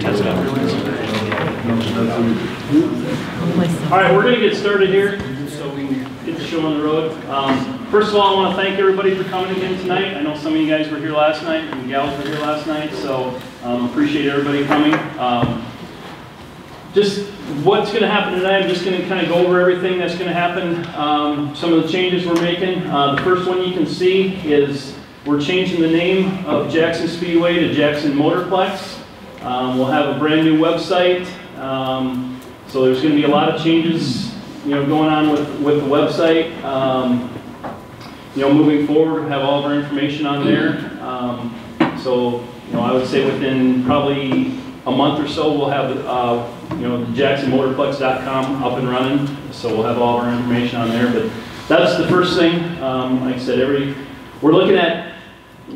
test afterwards. All right, we're going to get started here, so we can get the show on the road. Um, First of all, I want to thank everybody for coming again tonight. I know some of you guys were here last night, and gals were here last night, so um, appreciate everybody coming. Um, Just what's going to happen tonight, I'm just going to kind of go over everything that's going to happen, um, some of the changes we're making. Uh, The first one you can see is we're changing the name of Jackson Speedway to Jackson Motorplex. Um, We'll have a brand-new website. Um, So there's going to be a lot of changes, you know, going on with, with the website. Um, You know, moving forward, have all of our information on there. Um, So, you know, I would say within probably a month or so, we'll have, uh, you know, jacksonmotorplex.com up and running. So we'll have all of our information on there. But that's the first thing. Um, Like I said, every, we're looking at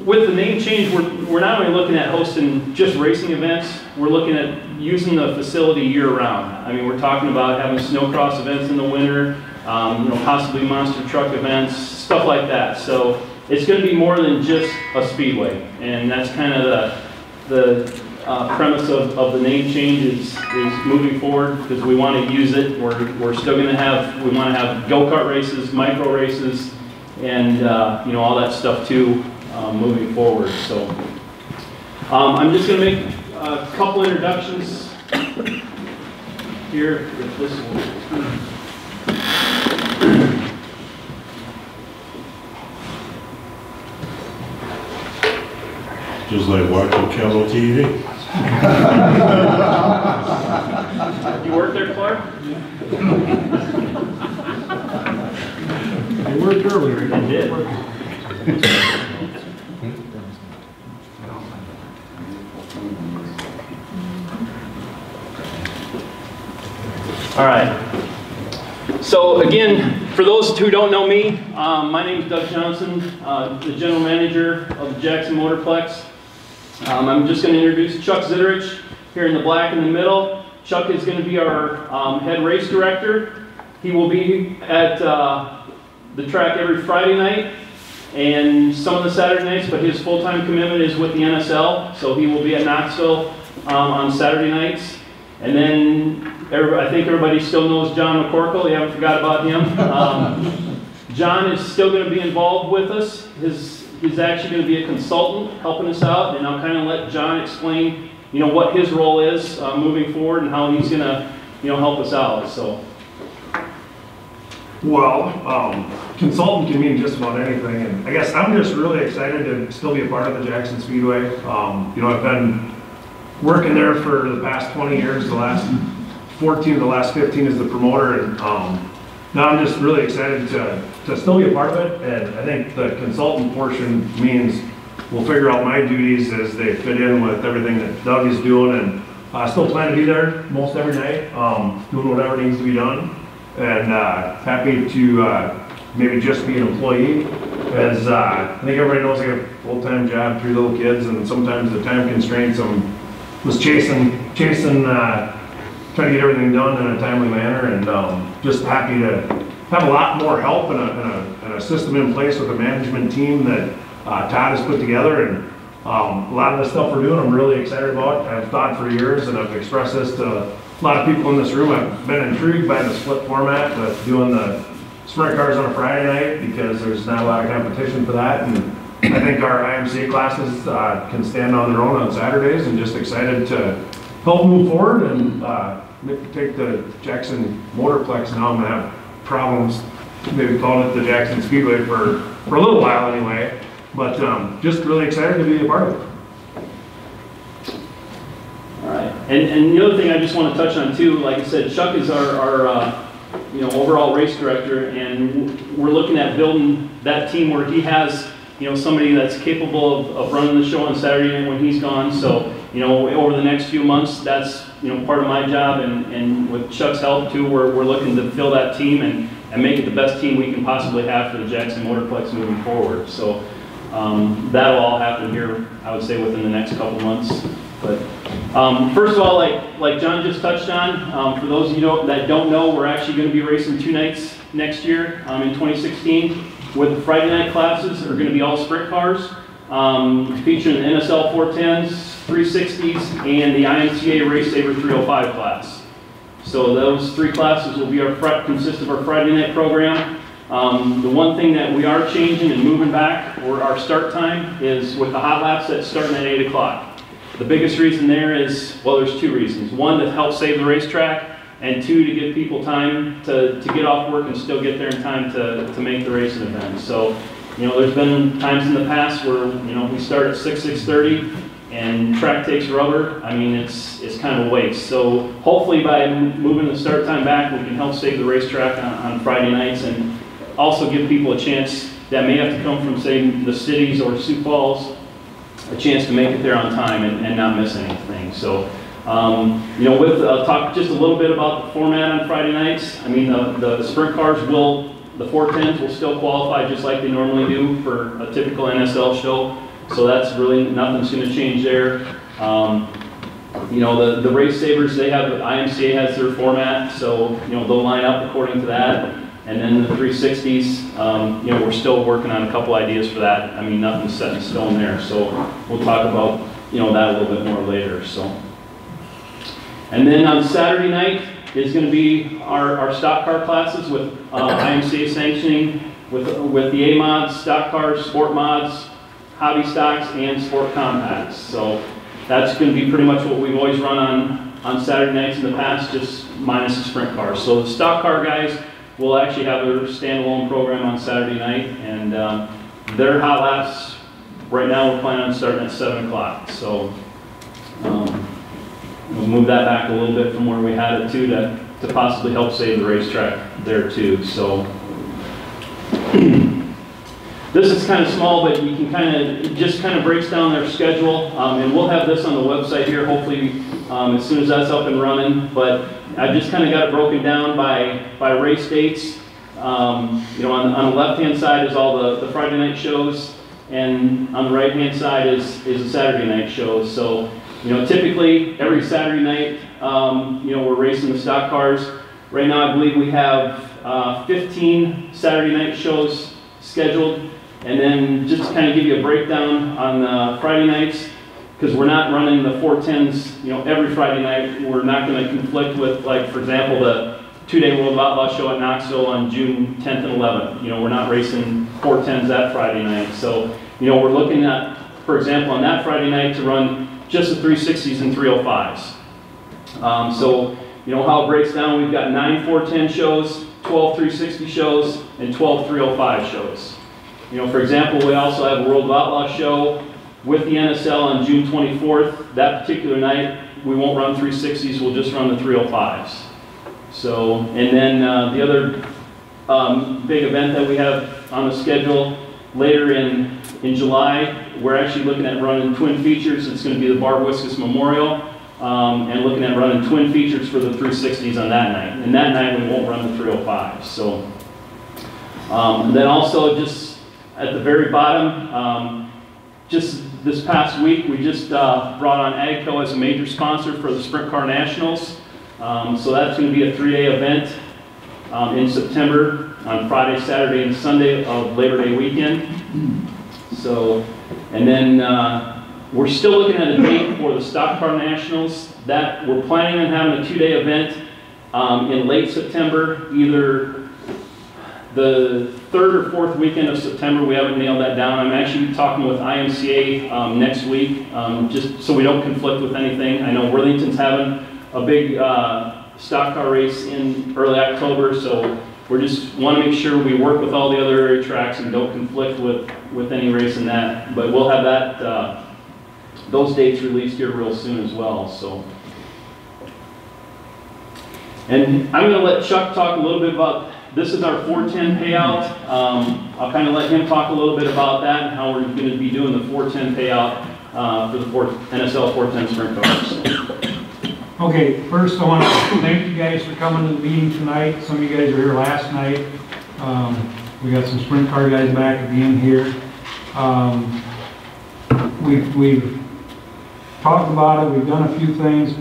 with the name change, we're, we're not only looking at hosting just racing events, we're looking at using the facility year-round. I mean, we're talking about having snowcross events in the winter, um, you know, possibly monster truck events, stuff like that. So it's gonna be more than just a speedway, and that's kind of the, the uh, premise of, of the name change is, is moving forward, because we want to use it. We're, we're still gonna have, we want to have go-kart races, micro races, and, uh, you know, all that stuff too, um, moving forward, so. Um, I'm just gonna make a couple introductions here, if this will. Just like watching KELO TV. You work there, Clark? It worked earlier. I did. All right. So again, for those who don't know me, um, my name is Doug Johnson, uh, the general manager of the Jackson Motorplex. Um, I'm just going to introduce Chuck Zitterich here in the black in the middle. Chuck is going to be our um, head race director. He will be at uh, the track every Friday night and some of the Saturday nights, but his full-time commitment is with the NSL, so he will be at Knoxville um, on Saturday nights. And then, I think everybody still knows John McCorkle, you haven't forgot about him. Um, John is still going to be involved with us. His, he's actually going to be a consultant helping us out, and I'll kind of let John explain, you know, what his role is uh, moving forward and how he's going to, you know, help us out. So, Well, um, consultant can mean just about anything, and I guess I'm just really excited to still be a part of the Jackson Speedway. Um, you know, I've been working there for the past twenty years, the last fourteen of the last fifteen as the promoter, and, um, now I'm just really excited to, to still be a part of it, and I think the consultant portion means we'll figure out my duties as they fit in with everything that Doug is doing, and I still plan to be there most every night, um, doing whatever needs to be done. And, uh, happy to, uh, maybe just be an employee, as, uh, I think everybody knows I got a full-time job, three little kids, and sometimes the time constraints, I'm, was chasing, chasing, uh, trying to get everything done in a timely manner, and, um, just happy to have a lot more help and a, and a, system in place with a management team that, uh, Todd has put together, and, um, a lot of the stuff we're doing, I'm really excited about. I've thought for years, and I've expressed this to a lot of people in this room, I've been intrigued by the split format with doing the sprint cars on a Friday night, because there's not a lot of competition for that, and I think our IMC classes, uh, can stand on their own on Saturdays, and just excited to help move forward and, uh, take the Jackson Motorplex, now I'm gonna have problems, maybe calling it the Jackson Speedway for, for a little while anyway, but, um, just really excited to be a part of it. All right, and, and the other thing I just want to touch on too, like I said, Chuck is our, our, uh, you know, overall race director, and we're looking at building that team where he has, you know, somebody that's capable of, of running the show on Saturday night when he's gone, so, you know, over the next few months, that's, you know, part of my job, and, and with Chuck's help too, we're, we're looking to fill that team and, and make it the best team we can possibly have for the Jackson Motorplex moving forward, so, um, that'll all happen here, I would say, within the next couple months. But um, first of all, like like John just touched on, um, for those of you don't, that don't know, we're actually going to be racing two nights next year um, in 2016. With the Friday night classes are going to be all sprint cars, um, featuring the NSL 410s, 360s, and the IMCA Race Saver 305 class. So those three classes will be our, Fri- consist of our Friday night program. Um, The one thing that we are changing and moving back, or our start time, is with the hot laps that's starting at 8 o'clock. The biggest reason there is, well, there's two reasons. One, to help save the racetrack, and two, to give people time to, to get off work and still get there in time to, to make the race an event. So, you know, there's been times in the past where, you know, we start at 6, 6:30, and track takes rubber. I mean, it's, it's kind of a waste. So hopefully by moving the start time back, we can help save the racetrack on, on Friday nights, and also give people a chance that may have to come from, say, the cities or Sioux Falls, a chance to make it there on time and, and not miss anything. So, um, you know, with, uh, talk just a little bit about the format on Friday nights. I mean, the, the sprint cars will, the 410s will still qualify just like they normally do for a typical NSL show. So that's really, nothing's gonna change there. Um, you know, the, the race savers, they have, IMCA has their format, so, you know, they'll line up according to that. And then the 360s, um, you know, we're still working on a couple ideas for that. I mean, nothing's set in stone there, so we'll talk about, you know, that a little bit more later, so. And then on Saturday night is gonna be our, our stock car classes with, uh, IMCA sanctioning with, with the A mods, stock cars, sport mods, hobby stocks, and sport compacts. So that's gonna be pretty much what we've always run on, on Saturday nights in the past, just minus the sprint cars. So the stock car guys will actually have their standalone program on Saturday night, and, um, their hot laps, right now, we're planning on starting at seven o'clock, so, um, we'll move that back a little bit from where we had it to, to, to possibly help save the racetrack there too, so. This is kind of small, but you can kind of, it just kind of breaks down their schedule, um, and we'll have this on the website here, hopefully, um, as soon as that's up and running, but I just kind of got it broken down by, by race dates. Um, you know, on, on the left-hand side is all the, the Friday night shows, and on the right-hand side is, is the Saturday night shows. So, you know, typically, every Saturday night, um, you know, we're racing the stock cars. Right now, I believe we have, uh, 15 Saturday night shows scheduled. And then just to kind of give you a breakdown on the Friday nights, because we're not running the 410s, you know, every Friday night. We're not going to conflict with, like, for example, the two-day World Outlaw show at Knoxville on June 10th and 11th. You know, we're not racing 410s that Friday night. So, you know, we're looking at, for example, on that Friday night to run just the 360s and 305s. Um, so, you know, how it breaks down, we've got nine 410 shows, 12 360 shows, and 12 305 shows. You know, for example, we also have a World Outlaw show with the NSL on June 24th. That particular night, we won't run 360s, we'll just run the 305s. So, and then uh, the other um, big event that we have on the schedule later in, in July, we're actually looking at running twin features. It's going to be the Barb Wiskus Memorial, um, and looking at running twin features for the 360s on that night. And that night, we won't run the 305. So, um, and then also just at the very bottom, um, just this past week, we just uh, brought on AGCO as a major sponsor for the Sprint Car Nationals. Um, so that's going to be a three-day event um, in September on Friday, Saturday, and Sunday of Labor Day weekend. So, and then uh, we're still looking at a date for the Stock Car Nationals. That we're planning on having a two-day event um, in late September, either the third or fourth weekend of September. We haven't nailed that down. I'm actually talking with IMCA um, next week, um, just so we don't conflict with anything. I know Worthington's having a big uh, stock car race in early October, so we're just want to make sure we work with all the other area tracks and don't conflict with, with any race in that. But we'll have that, uh, those dates released here real soon as well, so. And I'm gonna let Chuck talk a little bit about, this is our 410 payout. Um, I'll kind of let him talk a little bit about that and how we're gonna be doing the 410 payout, uh, for the NSL 410 sprint cars. Okay, first I want to thank you guys for coming to the meeting tonight. Some of you guys were here last night. Um, We got some sprint car guys back again here. Um, We've, we've talked about it, we've done a few things.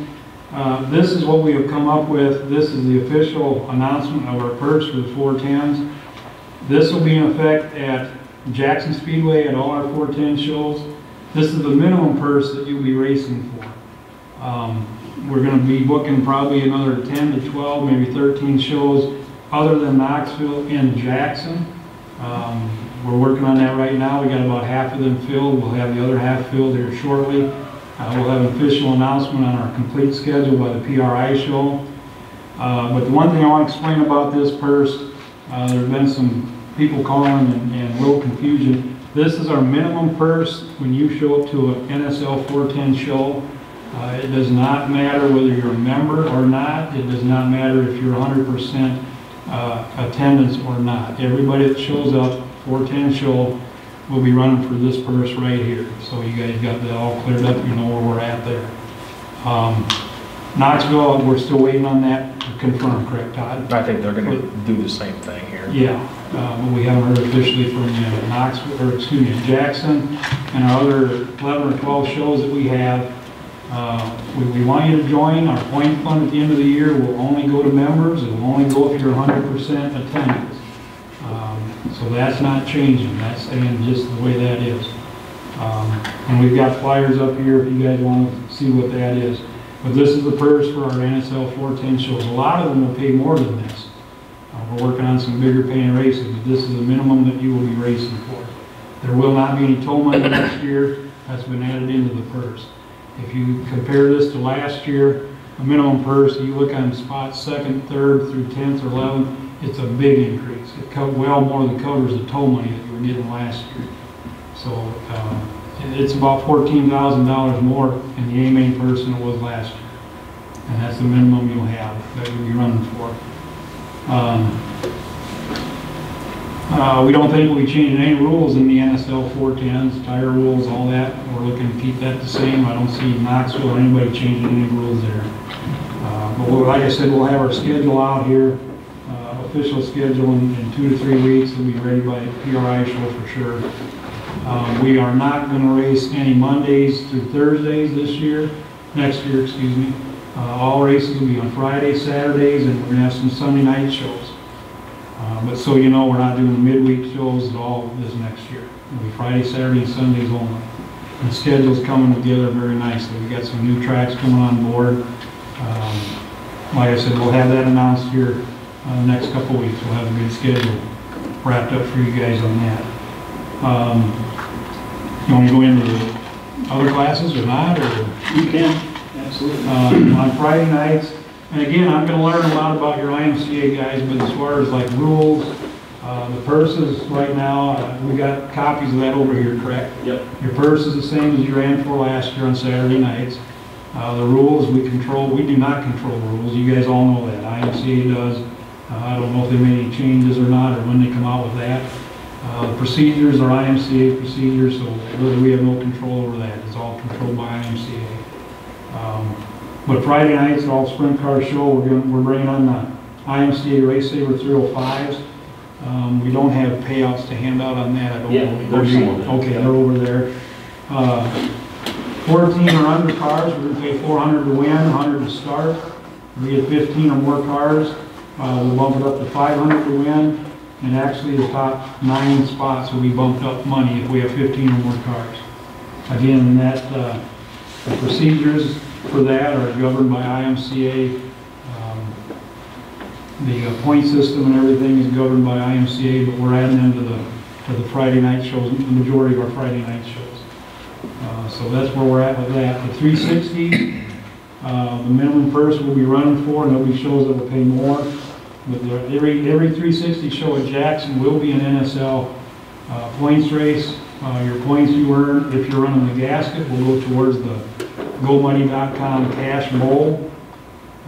Uh, This is what we have come up with. This is the official announcement of our purse for the 410s. This will be in effect at Jackson Speedway at all our 410 shows. this is the minimum purse that you'll be racing for. Um, We're gonna be booking probably another 10 to 12, maybe 13 shows, other than Knoxville and Jackson. Um, We're working on that right now, we got about half of them filled, we'll have the other half filled here shortly. Uh, We'll have an official announcement on our complete schedule by the PRI show. Uh, But the one thing I want to explain about this purse, uh, there've been some people calling and and a little confusion. This is our minimum purse when you show up to an NSL 410 show. Uh, It does not matter whether you're a member or not, it does not matter if you're 100% uh, attendance or not. Everybody that shows up, 410 show, will be running for this purse right here. So you guys got that all cleared up, you know where we're at there. Um, Knoxville, we're still waiting on that to confirm, correct, Todd? I think they're gonna do the same thing here. Yeah, uh, but we haven't heard officially from uh, Knoxville, or excuse me, Jackson, and our other 11 or 12 shows that we have. Uh, We, we want you to join, our point fund at the end of the year will only go to members, it will only go if you're 100% attendance. Um, So that's not changing, that's staying just the way that is. Um, And we've got flyers up here if you guys want to see what that is. But this is the purse for our NSL 410 shows. A lot of them will pay more than this. Uh, We're working on some bigger paying races, but this is the minimum that you will be racing for. There will not be any tow money next year, that's been added into the purse. If you compare this to last year, a minimum purse, you look on spots second, third through 10th or 11th, it's a big increase. It co- well more than covers the tow money that you were getting last year. So, it- it's about $14,000 more in the A-main purse than it was last year. And that's the minimum you'll have, that you'll be running for. Um, uh, we don't think we'll be changing any rules in the NSL 410s, tire rules, all that. We're looking to keep that the same. I don't see Knoxville or anybody changing any rules there. Uh, But like I said, we'll have our schedule out here, uh, official schedule in in two to three weeks. It'll be ready by PRI show for sure. Um, We are not going to race any Mondays through Thursdays this year, next year, excuse me. Uh, All races will be on Fridays, Saturdays, and we're going to have some Sunday night shows. Uh, But so you know, we're not doing the midweek shows at all this next year. It'll be Friday, Saturday, and Sundays only. And the schedule's coming together very nicely. We got some new tracks coming on board. Um, Like I said, we'll have that announced here uh, the next couple weeks. We'll have a good schedule wrapped up for you guys on that. Um, You want to go into the other classes or not, or? You can, absolutely. um, on Friday nights. And again, I'm gonna learn a lot about your IMCA guys, but as far as like rules, uh, the purses right now, uh, we got copies of that over here, correct? Yep. Your purse is the same as you ran for last year on Saturday nights. Uh, the rules, we control, we do not control the rules, you guys all know that, IMCA does. Uh, I don't know if they made any changes or not, or when they come out with that. Uh, the procedures are IMCA procedures, so really we have no control over that, it's all controlled by IMCA. But Friday nights, all sprint car show, we're going, we're bringing on the IMCA Race Saver 305s. Um, we don't have payouts to hand out on that, I don't Yeah, know. there's some of them. Okay, they're over there. Uh, 14 or under cars, we're gonna pay 400 to win, 100 to start. If we get 15 or more cars, uh, we'll bump it up to 500 to win. And actually, the top nine spots will be bumped up money if we have 15 or more cars. Again, that, uh, the procedures for that are governed by IMCA. Um, The uh, point system and everything is governed by IMCA, but we're adding them to the, to the Friday night shows, the majority of our Friday night shows. Uh, So that's where we're at with that. The 360, uh, the minimum purse we'll be running for, and there'll be shows that will pay more. But every, every 360 show at Jackson will be an NSL uh, points race. Uh, Your points you earn, if you're running the gasket, will go towards the GoMoney.com cash bowl.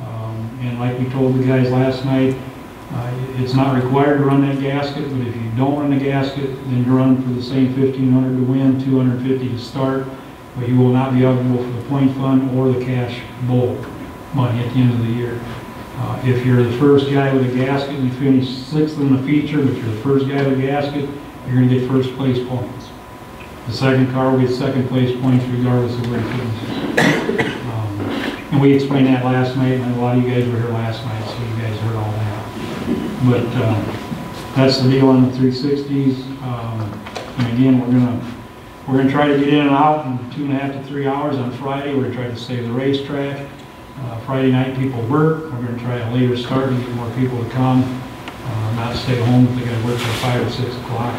Um, And like we told the guys last night, uh, it's not required to run that gasket, but if you don't run the gasket, then you're running for the same 1,500 to win, 250 to start, but you will not be eligible for the point fund or the cash bowl money at the end of the year. Uh, If you're the first guy with a gasket and you finish sixth in the feature, but you're the first guy with a gasket, you're gonna get first place points. The second car will get second place points regardless of where it finishes. Um, And we explained that last night, and a lot of you guys were here last night, so you guys heard all that. But uh, that's the deal on the 360s. Um, And again, we're gonna we're gonna try to get in and out in two and a half to three hours on Friday. We're gonna try to save the racetrack. Uh, Friday night, people work. We're gonna try a later start and get more people to come, uh, not stay home if they gotta work till five or six o'clock.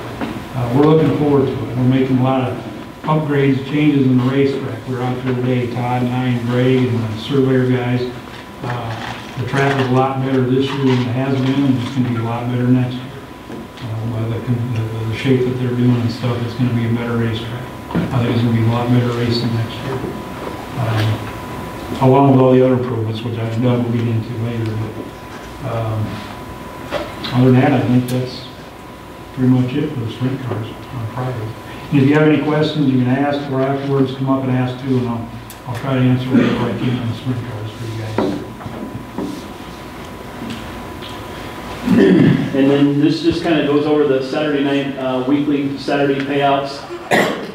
Uh, we're looking forward to it. We're making a lot of upgrades, changes in the racetrack. We're out there today, Todd and I and Greg and the surveyor guys. Uh, The track is a lot better this year than it has been, and it's gonna be a lot better next year. Uh, By the, the- the shape that they're doing and stuff, it's gonna be a better racetrack. I think it's gonna be a lot better racing next year. Um, Along with all the other improvements, which I Doug will get into later, but, um, other than that, I think that's pretty much it for the sprint cars on Friday. If you have any questions, you can ask, or afterwards, come up and ask too, and I'll, I'll try to answer whatever I can on the sprint cars for you guys. And then this just kind of goes over the Saturday night, uh, weekly Saturday payouts.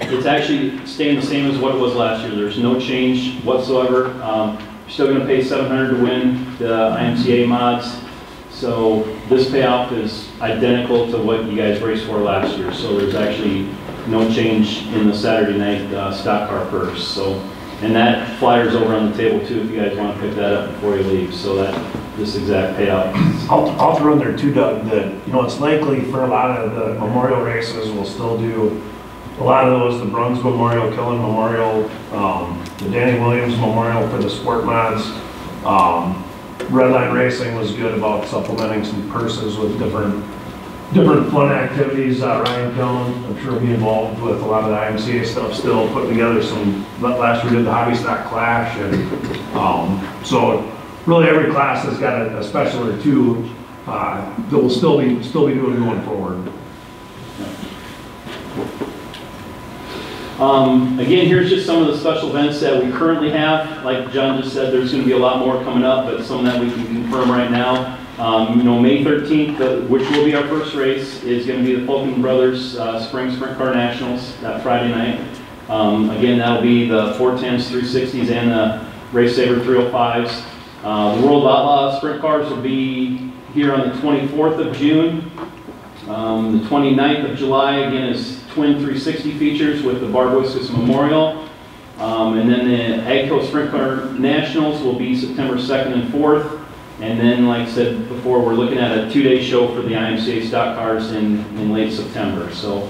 It's actually staying the same as what it was last year. There's no change whatsoever. Um, you're Still going to pay 700 to win the IMCA mods. So this payout is identical to what you guys raced for last year. So there's actually no change in the Saturday night uh, stock car purse. So, and that flyer's over on the table too, if you guys want to pick that up before you leave. So that, this exact payout I'll, I'll throw in there too, Doug, that, you know, it's likely for a lot of the memorial races, we'll still do a lot of those, the Bruns Memorial, Killen Memorial, um, the Danny Williams Memorial for the sport mods. Um, Red Line Racing was good about supplementing some purses with different, different fun activities. Uh, Ryan Killen, I'm sure will be involved with a lot of the IMCA stuff still, putting together some, last we did the Hobby Stock Clash and, um, so really every class has got a, a special or two, uh, that will still be, still be doing going forward. Um, Again, here's just some of the special events that we currently have. Like John just said, there's going to be a lot more coming up, but some that we can confirm right now. Um, You know, May 13th, uh, which will be our first race, is going to be the Fulton Brothers uh, Spring Sprint Car Nationals that Friday night. Um, Again, that'll be the 410s, 360s, and the Race Saver 305s. Uh, The World Outlaw Sprint Cars will be here on the 24th of June. Um, The 29th of July, again, is twin 360 features with the Barb Wiskus Memorial. Um, And then the AGCO Sprint Car Nationals will be September 2nd and 4th. And then, like I said before, we're looking at a two-day show for the IMCA stock cars in, in late September. So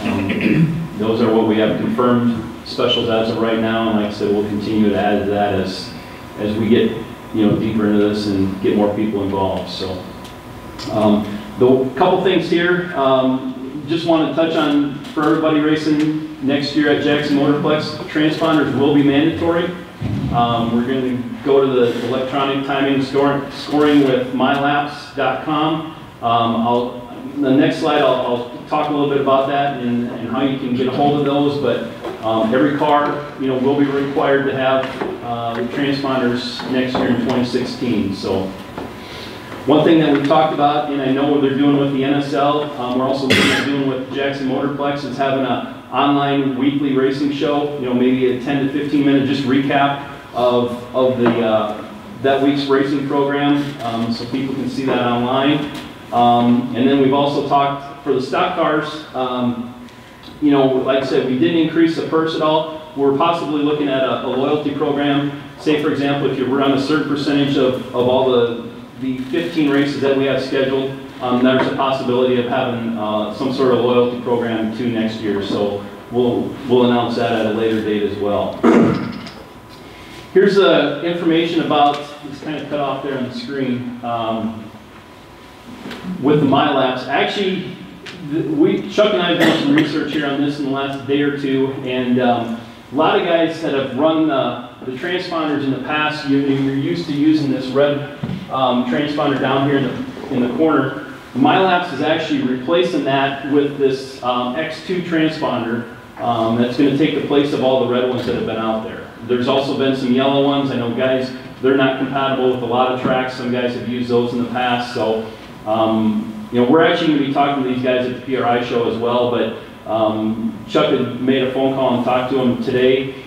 um, those are what we have confirmed specials as of right now. And like I said, we'll continue to add to that as, as we get, you know, deeper into this and get more people involved, so. Um, The couple things here, um, just want to touch on for everybody racing next year at Jackson Motorplex, transponders will be mandatory. Um, We're going to go to the electronic timing scoring scoring with mylaps.com. Um, I'll, the next slide, I'll, I'll talk a little bit about that and, and how you can get a hold of those, but um, every car, you know, will be required to have uh, transponders next year in 2016, so. One thing that we talked about, and I know what they're doing with the NSL, um, we're also looking at doing with Jackson Motorplex, is having a online weekly racing show, you know, maybe a 10 to 15 minute just recap of, of the, uh, that week's racing program, um, so people can see that online. Um, and then we've also talked for the stock cars, um, you know, like I said, we didn't increase the purse at all. We're possibly looking at a, a loyalty program. Say, for example, if you run a certain percentage of, of all the, the 15 races that we have scheduled, um, there's a possibility of having uh, some sort of loyalty program too next year. So we'll, we'll announce that at a later date as well. Here's the information about, it's kind of cut off there on the screen. Um, with the MyLaps. Actually, we, Chuck and I have done some research here on this in the last day or two, and um, a lot of guys that have run uh, the transponders in the past, you- you're used to using this red um, transponder down here in the, in the corner. MyLaps is actually replacing that with this um, X2 transponder um, that's going to take the place of all the red ones that have been out there. There's also been some yellow ones. I know guys, they're not compatible with a lot of tracks. Some guys have used those in the past, so um, you know, we're actually going to be talking to these guys at the PRI show as well, but um, Chuck had made a phone call and talked to them today.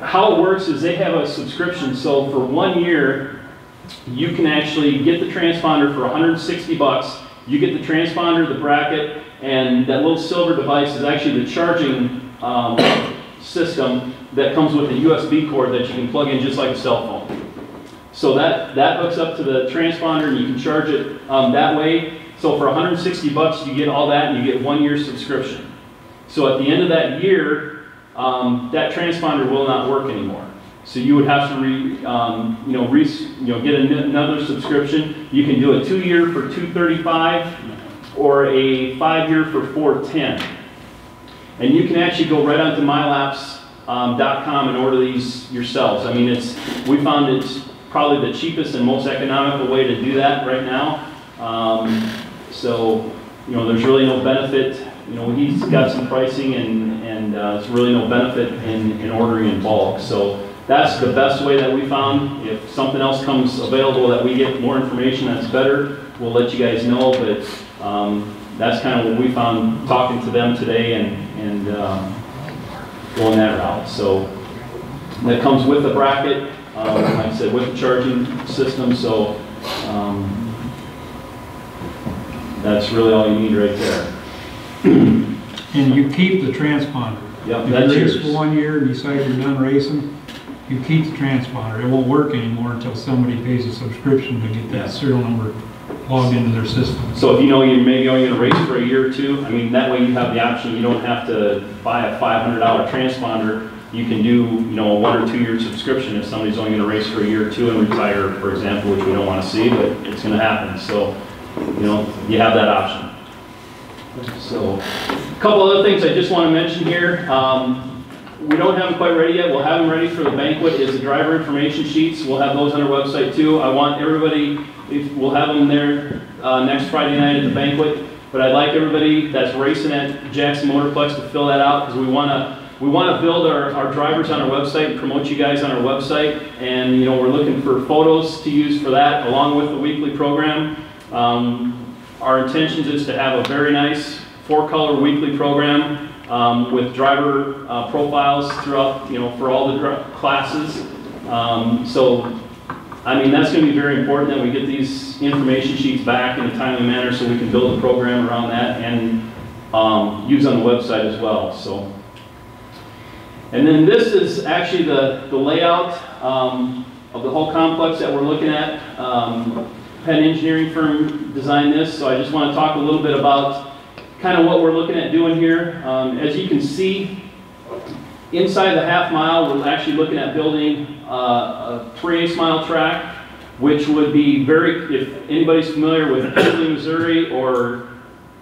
How it works is they have a subscription, so for one year, you can actually get the transponder for 160 bucks. You get the transponder, the bracket, and that little silver device is actually the charging um, system that comes with a USB cord that you can plug in just like a cell phone. So that, that hooks up to the transponder and you can charge it um, that way. So for 160 bucks, you get all that and you get one year subscription. So at the end of that year, um, that transponder will not work anymore. So you would have to re, um, you know, re, you know, get an- another subscription. You can do a two-year for 235 or a five-year for 410. And you can actually go right onto mylaps.com and order these yourselves. I mean, it's, we found it's probably the cheapest and most economical way to do that right now. Um, so, you know, there's really no benefit, you know, he's got some pricing and, and, uh, there's really no benefit in, in ordering in bulk. So that's the best way that we found. If something else comes available that we get more information that's better, we'll let you guys know, but, um, that's kind of what we found talking to them today and, and, um, going that route. So that comes with the bracket, um, like I said, with the charging system, so, um, that's really all you need right there. And you keep the transponder. Yep, If that's you race yours. for one year and decide you're done racing, you keep the transponder. It won't work anymore until somebody pays a subscription to get that serial number logged into their system. So if you know you're maybe only gonna race for a year or two, I mean, that way you have the option, you don't have to buy a five hundred dollar transponder. You can do, you know, a one or two year subscription if somebody's only gonna race for a year or two and retire, for example, which we don't wanna see, but it's gonna happen, so, you know, you have that option. So, a couple other things I just wanna mention here, um, we don't have them quite ready yet, we'll have them ready for the banquet, is the driver information sheets, we'll have those on our website too. I want everybody, we'll have them there, uh, next Friday night at the banquet, but I'd like everybody that's racing at Jackson Motorplex to fill that out, because we wanna, we wanna build our, our drivers on our website, and promote you guys on our website, and, you know, we're looking for photos to use for that, along with the weekly program. Um, our intentions is to have a very nice four-color weekly program um, with driver uh, profiles throughout, you know, for all the classes. Um, So, I mean, that's going to be very important that we get these information sheets back in a timely manner so we can build a program around that and um, use on the website as well, so. And then this is actually the, the layout um, of the whole complex that we're looking at. Um, Penn Engineering firm designed this, so I just want to talk a little bit about kind of what we're looking at doing here. Um, As you can see, inside the half mile, we're actually looking at building uh, a 3 8 mile track, which would be very, if anybody's familiar with Italy, Missouri, or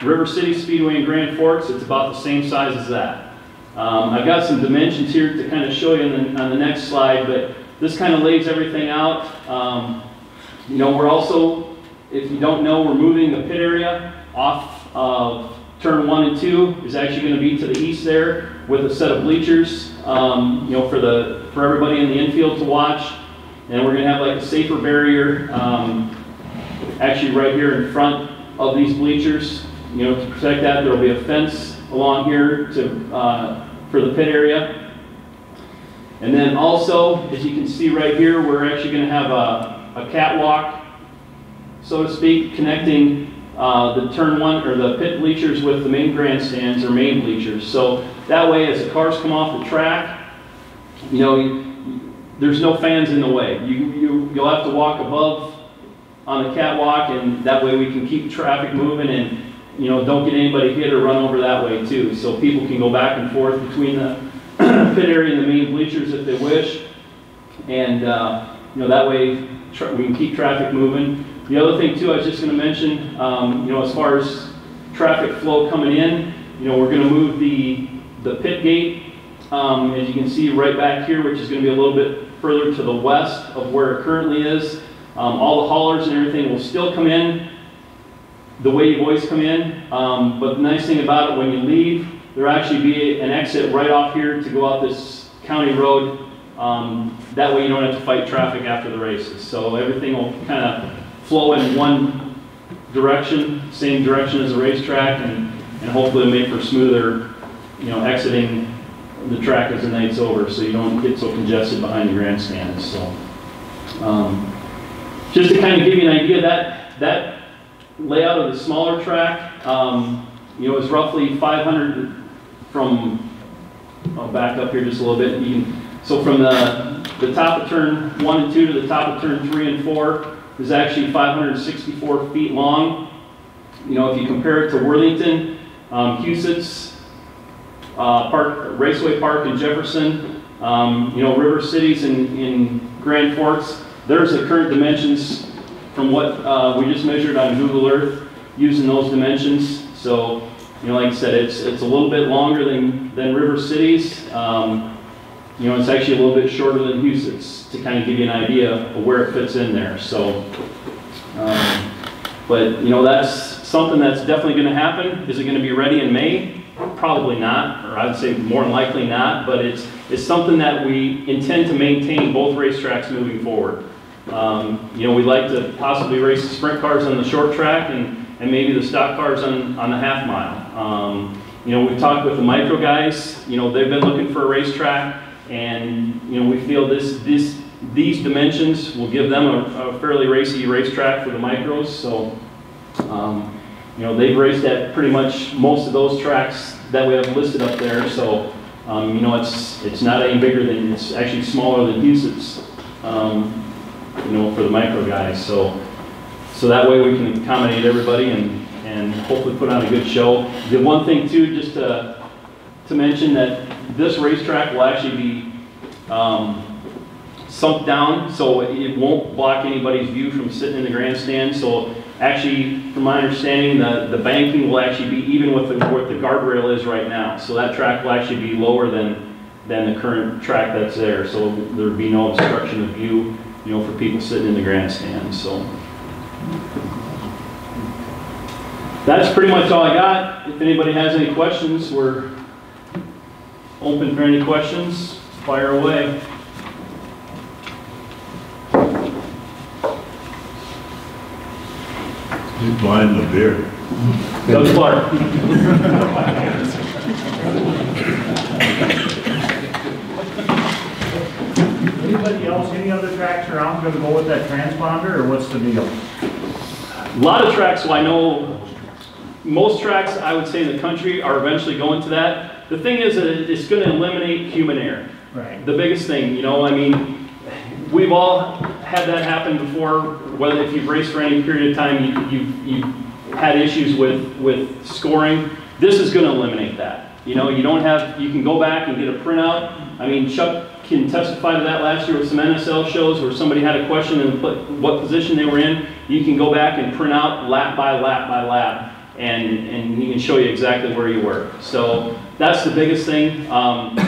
River City Speedway in Grand Forks, it's about the same size as that. Um, I've got some dimensions here to kind of show you on the, on the next slide, but this kind of lays everything out. Um, you know, we're also, if you don't know, we're moving the pit area off of turn one and two is actually going to be to the east there with a set of bleachers, um, you know, for the, for everybody in the infield to watch. And we're going to have like a safer barrier, um, actually right here in front of these bleachers, you know, to protect that. There'll be a fence along here to, uh, for the pit area. And then also, as you can see right here, we're actually going to have a, a catwalk, so to speak, connecting uh, the turn one or the pit bleachers with the main grandstands or main bleachers. So that way, as the cars come off the track, you know, you, there's no fans in the way. You, you, you'll have to walk above on the catwalk, and that way we can keep traffic moving and, you know, don't get anybody hit or run over that way too. So people can go back and forth between the pit area and the main bleachers if they wish. And, uh, you know, that way we can keep traffic moving. The other thing too, I was just gonna mention, um, you know, as far as traffic flow coming in, you know, we're gonna move the, the pit gate, um, as you can see right back here, which is gonna be a little bit further to the west of where it currently is. Um, all the haulers and everything will still come in the way you always come in. Um, but the nice thing about it, when you leave, there'll actually be an exit right off here to go out this county road. Um, that way you don't have to fight traffic after the races. So everything will kind of flow in one direction, same direction as the racetrack, and, and hopefully make for smoother, you know, exiting the track as the night's over, so you don't get so congested behind the grandstands, so. Um, Just to kind of give you an idea, that, that layout of the smaller track, um, you know, is roughly 500 from I'll back up here just a little bit. You can, so from the, the top of turn one and two to the top of turn three and four is actually 564 feet long. You know, if you compare it to Worthington, um, Huset's, uh, Park, Raceway Park in Jefferson, um, you know, River Cities in, in Grand Forks, there's the current dimensions from what, uh, we just measured on Google Earth using those dimensions. So, you know, like I said, it's, it's a little bit longer than, than River Cities. Um, you know, it's actually a little bit shorter than Huset's to kind of give you an idea of where it fits in there. So, um, but, you know, that's something that's definitely going to happen. Is it going to be ready in May? Probably not, or I'd say more than likely not, but it's, it's something that we intend to maintain both racetracks moving forward. Um, You know, we'd like to possibly race the sprint cars on the short track and, and maybe the stock cars on, on the half mile. Um, You know, we've talked with the micro guys, you know, they've been looking for a racetrack, and, you know, we feel this, this, these dimensions will give them a a fairly racy racetrack for the micros, so, um, you know, they've raced at pretty much most of those tracks that we have listed up there, so, um, you know, it's, it's not any bigger than, it's actually smaller than Huset's, um, you know, for the micro guys, so, so that way we can accommodate everybody and, and hopefully put on a good show. The one thing too, just to, to mention that this racetrack will actually be, um, sunk down, so it won't block anybody's view from sitting in the grandstand. So actually, from my understanding, the, the banking will actually be even with the, what the guardrail is right now. So that track will actually be lower than, than the current track that's there. So there'd be no obstruction of view, you know, for people sitting in the grandstand, so. That's pretty much all I got. If anybody has any questions, we're open for any questions. Fire away. He's buying the beer. Doug Clark. Anybody else, any other tracks around gonna go with that transponder, or what's the deal? A lot of tracks, so I know, most tracks, I would say in the country are eventually going to that. The thing is that it's gonna eliminate human error. Right. The biggest thing, you know, I mean, we've all had that happen before, whether if you've raced for any period of time, you, you've, you've had issues with, with scoring. This is gonna eliminate that. You know, you don't have, you can go back and get a printout. I mean, Chuck can testify to that last year with some NSL shows where somebody had a question and put what position they were in. You can go back and print out lap by lap by lap, and, and he can show you exactly where you were. So that's the biggest thing. Um,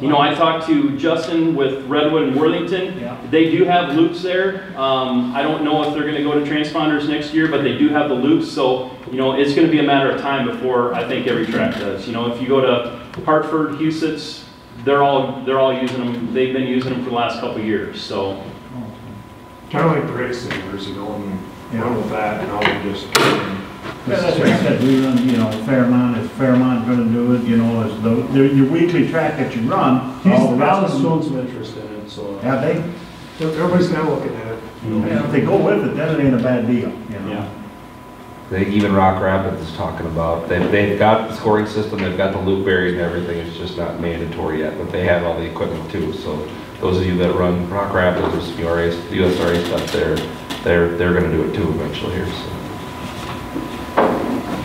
you know, I talked to Justin with Redwood and Worthington. Yeah. They do have loops there. Um, I don't know if they're gonna go to transponders next year, but they do have the loops, so, you know, it's gonna be a matter of time before I think every track does. You know, if you go to Hartford, Huset's, they're all, they're all using them, they've been using them for the last couple of years, so. Kind of like the race thing years ago, and went with that, and now we just. Yeah, that's what I said, we run, you know, Fairmont, is Fairmont gonna do it, you know, as the, the- your weekly track that you run, all the rest Dallas of them. showed some interest in it, so uh, Yeah, they, everybody's kind of looking at it. you know. if they go with it, then it ain't a bad deal, you know? Yeah. They, even Rock Rapids is talking about, they've, they've got the scoring system, they've got the loop berries and everything, it's just not mandatory yet, but they have all the equipment too, so those of you that run Rock Rapids or URA, USRA stuff, they're, they're, they're gonna do it too eventually here, so.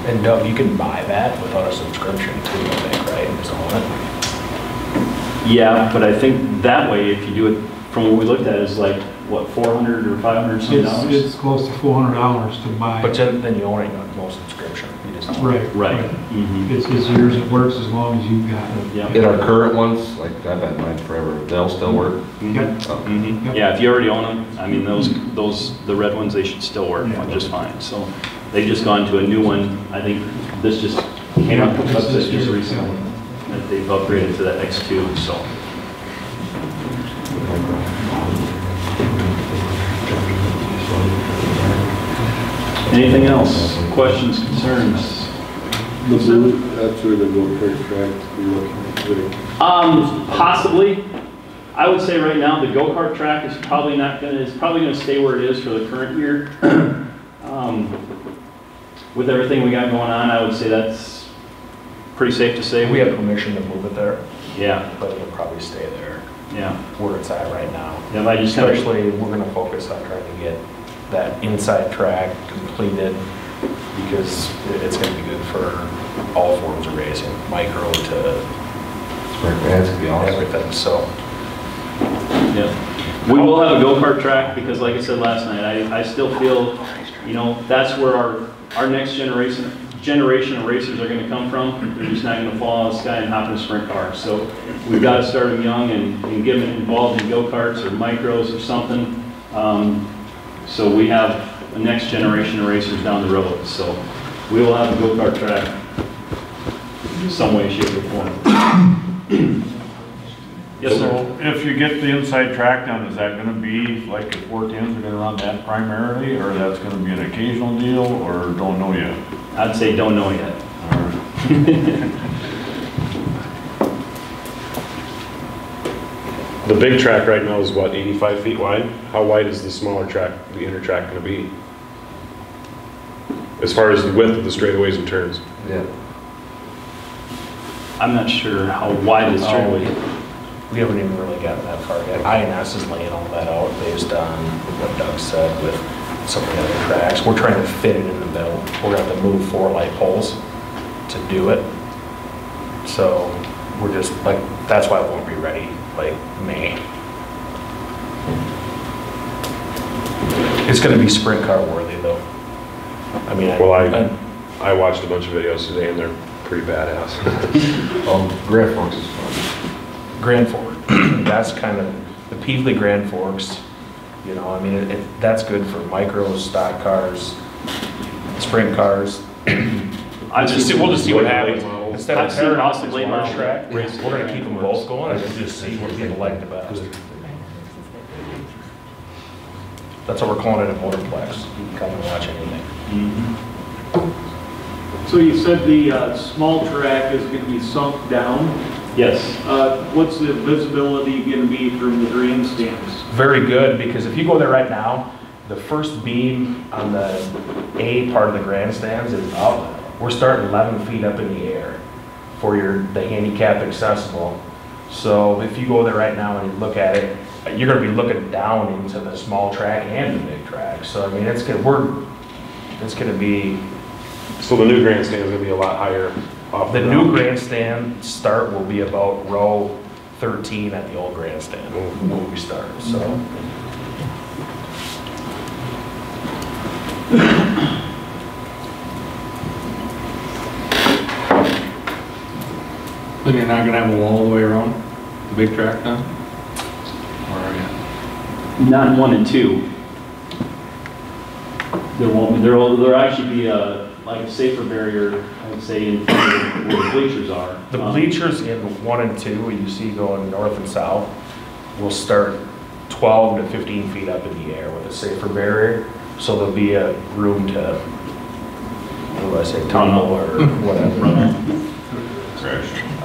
And Doug, you can buy that without a subscription too, I think, right? Just own it. Yeah, but I think that way, if you do it, from what we looked at, is like, what, four hundred or five hundred some It's, dollars? it's close to four hundred dollars to buy. But then, then you own it, you got no subscription. You just own it. Right. Right. Mhm. It's, it's yours, it works as long as you've got it. Yeah. In our current ones, like I've had mine forever, they'll still work. Yep. Oh, Mhm. Yep. Yeah, if you already own them, I mean, those, those, the red ones, they should still work Yeah. just fine. So they've just gone to a new one. I think this just came up with this just year, recently. That they've upgraded to that X2, so. Anything else? Questions, concerns? The blue, that's where the go-kart track you're looking at putting. Um, possibly. I would say right now, the go-kart track is probably not gonna, is probably gonna stay where it is for the current year. Um, With everything we got going on, I would say that's pretty safe to say. We have permission to move it there. Yeah, but it'll probably stay there yeah. where it's at right now. Yeah, I just Especially, we're gonna focus on trying to get that inside track completed because it's gonna be good for all forms of racing, micro to That's gonna be awesome. everything, so. yeah. We will have a go-kart track because like I said last night, I, I still feel, you know, that's where our, our next generation, generation of racers are gonna come from. They're just not gonna fall out of the sky and hop in a sprint car. So we've got to start them young and, and get them involved in go-karts or micros or something. Um, so we have a next generation of racers down the road. So we will have a go-kart track some way, shape, or form. Yes, sir. So if you get the inside track done, is that gonna be, like, the four tens are gonna run that primarily, or that's gonna be an occasional deal, or don't know yet? I'd say don't know yet. The big track right now is what, 85 feet wide? How wide is the smaller track, the inner track gonna be? As far as the width of the straightaways and turns? Yeah. I'm not sure how wide the oh, straightaway. We haven't even really gotten that far yet. INS is laying all that out based on what Doug said with some of the other tracks. We're trying to fit it in the middle. We're gonna have to move four light poles to do it. So we're just, like, that's why it won't be ready, like, me. It's gonna be sprint car worthy though. I mean, I. Well, I, I watched a bunch of videos today and they're pretty badass. Um, Grand Forks is fun. Grand Fork, that's kind of, the Peevely Grand Forks, you know, I mean, it, it- that's good for micros, stock cars, sprint cars. I've Just see- seen- We'll just see what happens. Models. Instead of I've seen tearing off Austin this late track, we're races. gonna keep them both going and just see what people like the best. That's what we're calling it a motorplex. You can come and watch anything. So you said the uh, small track is going to be sunk down. Yes, Uh, What's the visibility going to be from the grandstands? very good, because if you go there right now, the first beam on the A part of the grandstands is up. We're starting 11 feet up in the air for your, the handicap accessible. So if you go there right now and you look at it, you're gonna be looking down into the small track and the big track. So I mean, it's gonna, we're, it's gonna be, So the new grandstand is gonna be a lot higher off the the new grandstand start will be about row 13 at the old grandstand when we start, so. Mm-hmm. Then you're not gonna have a wall all the way around the big track then? Or are you? not in one and two. There won't, be- there'll, there'll actually be a, like a safer barrier, I would say, in front of where the bleachers are. The Um, bleachers in one and two, you see going north and south, will start 12 to 15 feet up in the air with a safer barrier. So there'll be a room to, what do I say, tumble or whatever.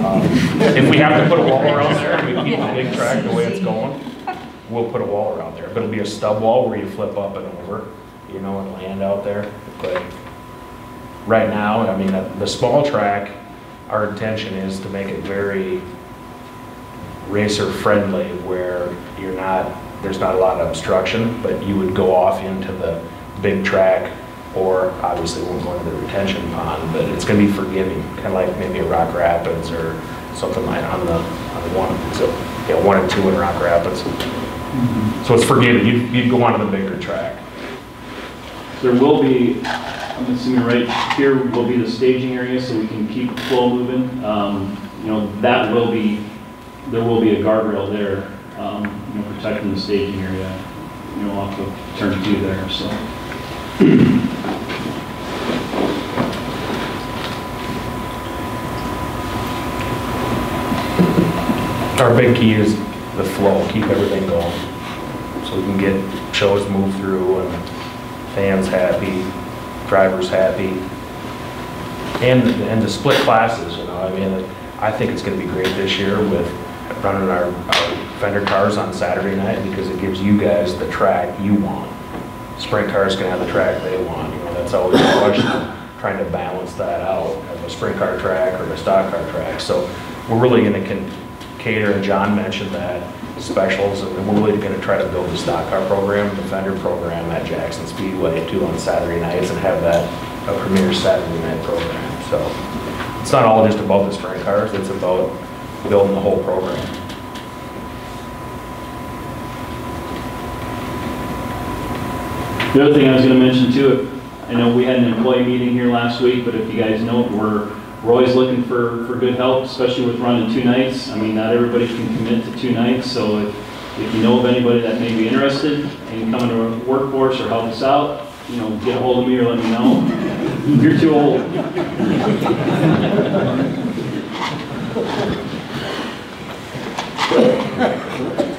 Um, If we have to put a wall around there, and we keep the big track the way it's going, we'll put a wall around there. But it'll be a stub wall where you flip up and over, you know, and land out there. But right now, I mean, the small track, our intention is to make it very racer friendly where you're not, there's not a lot of obstruction, but you would go off into the big track or obviously won't go into the retention pond, but it's gonna be forgiving, kind of like maybe a Rock Rapids or something like on the, on the one, so, yeah, one and two in Rock Rapids. So it's forgiving, you'd, you'd go onto the bigger track. There will be, I'm assuming right here will be the staging area so we can keep the flow moving. Um, You know, that will be, there will be a guardrail there, um, you know, protecting the staging area, you know, off of turn two there, so. Our big key is the flow, keep everything going. So we can get shows moved through and fans happy, drivers happy. And, and the split classes, you know, I mean, I think it's gonna be great this year with running our, our fender cars on Saturday night because it gives you guys the track you want. Sprint cars can have the track they want, you know, that's always the question, trying to balance that out, have a sprint car track or a stock car track. So we're really gonna con, Cater and John mentioned that specials, and we're really gonna try to build the stock car program, defender program at Jackson Speedway too on Saturday nights and have that a premier Saturday night program. So it's not all just about the sprint cars, it's about building the whole program. The other thing I was gonna mention too, I know we had an employee meeting here last week, but if you guys know, we're, we're always looking for, for good help, especially with running two nights. I mean, not everybody can commit to two nights, so if, if you know of anybody that may be interested in coming to our workforce or help us out, you know, get a hold of me or let me know. You're too old.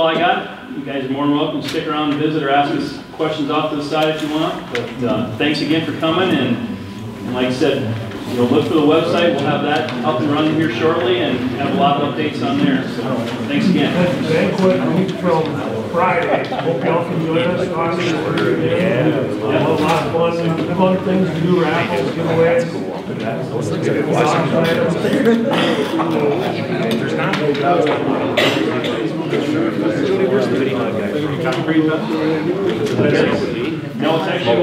all I got. You guys are more than welcome to stick around and visit or ask us questions off to the side if you want. But uh, thanks again for coming, and and like I said, you know, look for the website. We'll have that up and running here shortly and have a lot of updates on there. So thanks again. Banquet from Friday, hope y'all can join us, obviously. Yeah. A lot of fun, fun things to do, raffles, giveaways. No, it's actually.